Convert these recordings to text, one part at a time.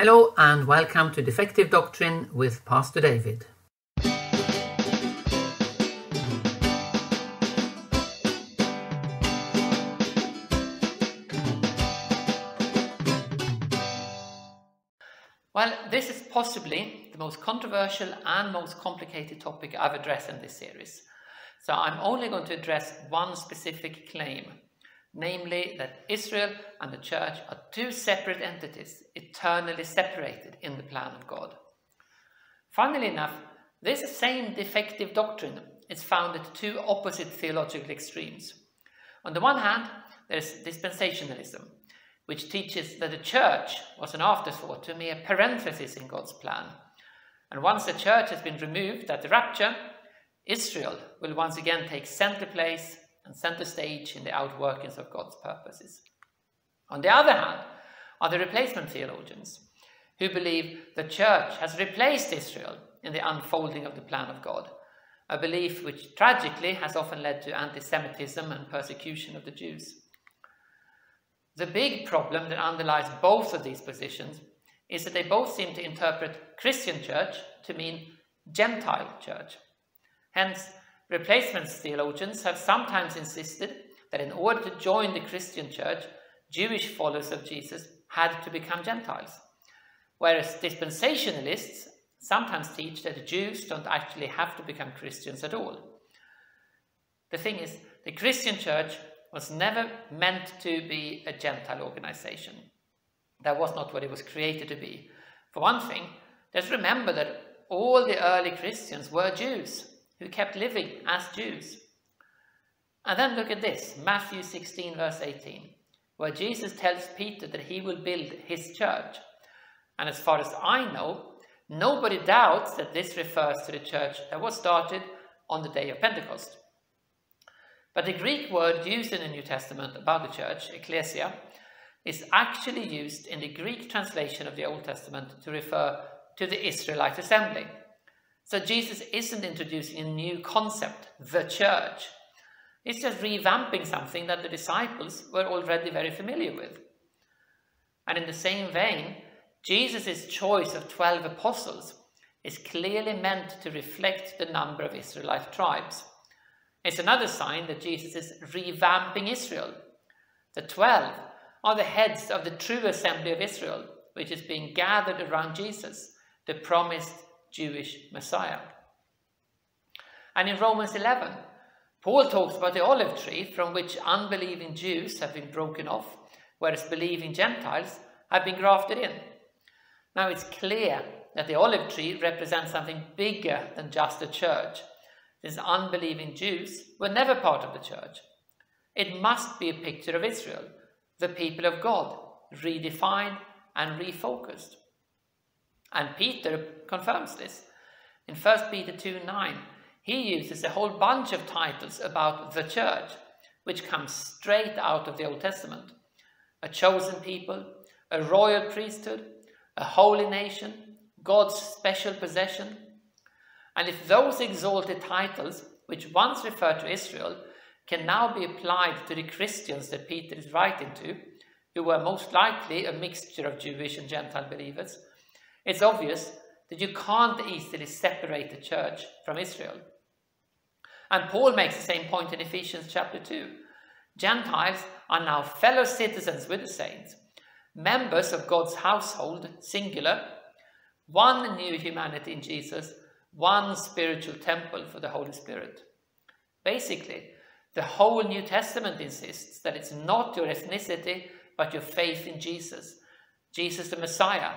Hello and welcome to Defective Doctrine with Pastor David. Well, this is possibly the most controversial and most complicated topic I've addressed in this series. So I'm only going to address one specific claim, namely that Israel and the church are two separate entities, eternally separated in the plan of God. Funnily enough, this same defective doctrine is found at two opposite theological extremes. On the one hand, there's dispensationalism, which teaches that the church was an afterthought, to a mere parenthesis in God's plan. And once the church has been removed at the rapture, Israel will once again take center place and center stage in the outworkings of God's purposes. On the other hand, are the replacement theologians who believe the church has replaced Israel in the unfolding of the plan of God, a belief which tragically has often led to anti Semitism and persecution of the Jews. The big problem that underlies both of these positions is that they both seem to interpret Christian church to mean Gentile church. Hence, replacement theologians have sometimes insisted that in order to join the Christian church, Jewish followers of Jesus had to become Gentiles. Whereas dispensationalists sometimes teach that Jews don't actually have to become Christians at all. The thing is, the Christian church was never meant to be a Gentile organization. That was not what it was created to be. For one thing, let's remember that all the early Christians were Jews who kept living as Jews. And then look at this Matthew 16, verse 18, where Jesus tells Peter that he will build his church. And as far as I know, nobody doubts that this refers to the church that was started on the day of Pentecost. But the Greek word used in the New Testament about the church, ecclesia, is actually used in the Greek translation of the Old Testament to refer to the Israelite assembly. So Jesus isn't introducing a new concept, the church. It's just revamping something that the disciples were already very familiar with. And in the same vein, Jesus' choice of 12 apostles is clearly meant to reflect the number of Israelite tribes. It's another sign that Jesus is revamping Israel. The twelve are the heads of the true assembly of Israel, which is being gathered around Jesus, the promised Jewish Messiah. And in Romans 11, Paul talks about the olive tree from which unbelieving Jews have been broken off, whereas believing Gentiles have been grafted in. Now it's clear that the olive tree represents something bigger than just a church, these unbelieving Jews were never part of the church. It must be a picture of Israel, the people of God, redefined and refocused. And Peter confirms this. In 1 Peter 2 9, he uses a whole bunch of titles about the church, which comes straight out of the Old Testament a chosen people, a royal priesthood, a holy nation, God's special possession, and if those exalted titles, which once referred to Israel, can now be applied to the Christians that Peter is writing to, who were most likely a mixture of Jewish and Gentile believers, it's obvious that you can't easily separate the church from Israel. And Paul makes the same point in Ephesians chapter 2. Gentiles are now fellow citizens with the saints, members of God's household, singular, one new humanity in Jesus, one spiritual temple for the Holy Spirit. Basically, the whole New Testament insists that it's not your ethnicity, but your faith in Jesus, Jesus the Messiah,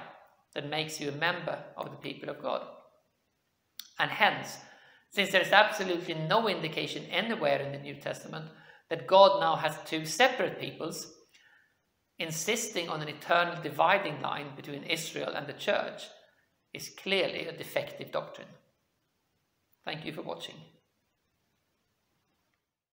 that makes you a member of the people of God. And hence, since there is absolutely no indication anywhere in the New Testament that God now has two separate peoples, insisting on an eternal dividing line between Israel and the church is clearly a defective doctrine. Thank you for watching.